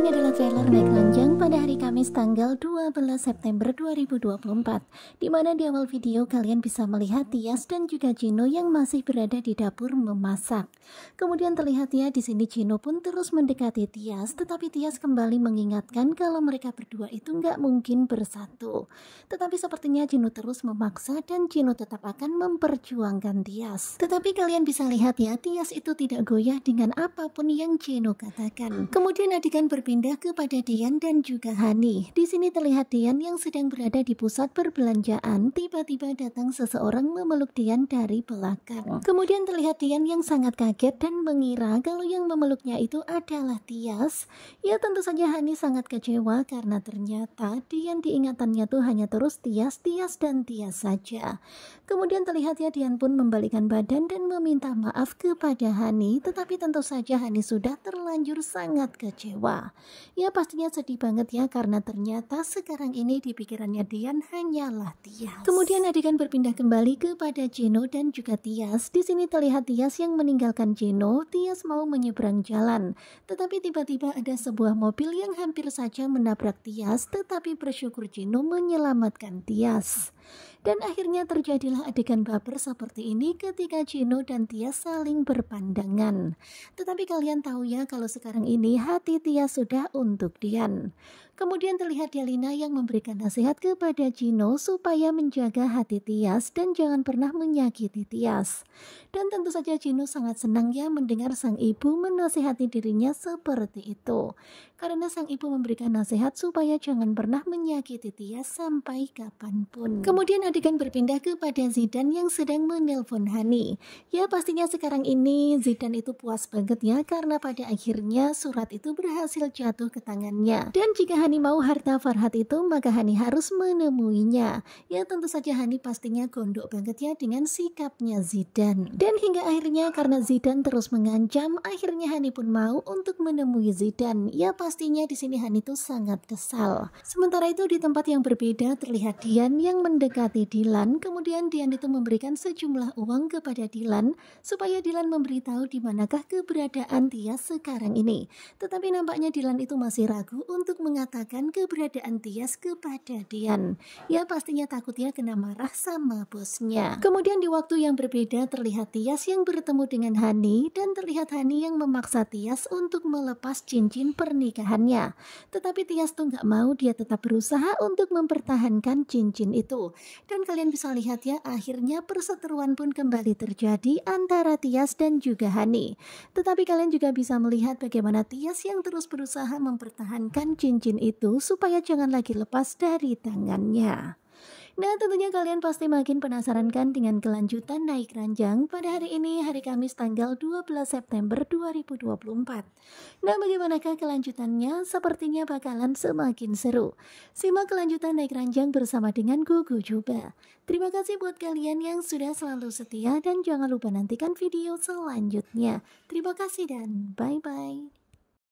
ini adalah trailer naik ranjang pada hari Kamis tanggal 12 September 2024 di mana di awal video kalian bisa melihat Tias dan juga Cino yang masih berada di dapur memasak. Kemudian terlihat ya di sini Cino pun terus mendekati Tias tetapi Tias kembali mengingatkan kalau mereka berdua itu nggak mungkin bersatu. Tetapi sepertinya Cino terus memaksa dan Cino tetap akan memperjuangkan Tias. Tetapi kalian bisa lihat ya Tias itu tidak goyah dengan apa pun yang Cino katakan. Kemudian Kemudian adegan berpindah kepada Dian dan juga Hani. Di sini terlihat Dian yang sedang berada di pusat perbelanjaan. Tiba-tiba datang seseorang memeluk Dian dari belakang. Kemudian terlihat Dian yang sangat kaget dan mengira kalau yang memeluknya itu adalah Tias. Ya tentu saja Hani sangat kecewa karena ternyata Dian diingatannya tuh hanya terus Tias, Tias dan Tias saja. Kemudian terlihat ya Dian pun membalikan badan dan meminta maaf kepada Hani. Tetapi tentu saja Hani sudah terlanjur sangat kecewa. Ya pastinya sedih banget ya karena ternyata sekarang ini di pikirannya Dian hanyalah Tias. Kemudian adegan berpindah kembali kepada Jeno dan juga Tias. Di sini terlihat Tias yang meninggalkan Jeno. Tias mau menyeberang jalan, tetapi tiba-tiba ada sebuah mobil yang hampir saja menabrak Tias, tetapi bersyukur Jeno menyelamatkan Tias. Dan akhirnya terjadilah adegan baper seperti ini ketika Cino dan Tia saling berpandangan. Tetapi kalian tahu ya kalau sekarang ini hati Tia sudah untuk Dian. Kemudian terlihat Yalina yang memberikan nasihat kepada Cino supaya menjaga hati Tias dan jangan pernah menyakiti Tias. Dan tentu saja Cino sangat senang ya mendengar sang ibu menasihati dirinya seperti itu. Karena sang ibu memberikan nasihat supaya jangan pernah menyakiti Tias sampai kapan pun. Kemudian adegan berpindah kepada Zidan yang sedang menelpon Hani. Ya pastinya sekarang ini Zidan itu puas banget ya karena pada akhirnya surat itu berhasil jatuh ke tangannya. Dan jika Hani mau harta Farhat itu, maka Hani harus menemuinya. Ya tentu saja Hani pastinya gondok banget ya dengan sikapnya Zidan. Dan hingga akhirnya karena Zidan terus mengancam, akhirnya Hani pun mau untuk menemui Zidan. Ya pastinya di sini Hani tuh sangat kesal. Sementara itu di tempat yang berbeda terlihat Dian yang mendekati Dilan. Kemudian Dian itu memberikan sejumlah uang kepada Dilan supaya Dilan memberitahu di manakah keberadaan dia sekarang ini. Tetapi nampaknya Dilan itu masih ragu untuk mengatakan keberadaan Tias kepada Dian. Ya pastinya takut ya kena marah sama bosnya. Kemudian di waktu yang berbeda terlihat Tias yang bertemu dengan Hani dan terlihat Hani yang memaksa Tias untuk melepas cincin pernikahannya. Tetapi Tias tuh nggak mau, dia tetap berusaha untuk mempertahankan cincin itu. Dan kalian bisa lihat ya, akhirnya perseteruan pun kembali terjadi antara Tias dan juga Hani. Tetapi kalian juga bisa melihat bagaimana Tias yang terus berusaha mempertahankan cincin itu supaya jangan lagi lepas dari tangannya. Nah tentunya kalian pasti makin penasaran kan dengan kelanjutan naik ranjang pada hari ini hari Kamis tanggal 12 September 2024. Nah bagaimanakah kelanjutannya? Sepertinya bakalan semakin seru. Simak kelanjutan naik ranjang bersama dengan Gugu Juba. Terima kasih buat kalian yang sudah selalu setia dan jangan lupa nantikan video selanjutnya. Terima kasih dan bye-bye.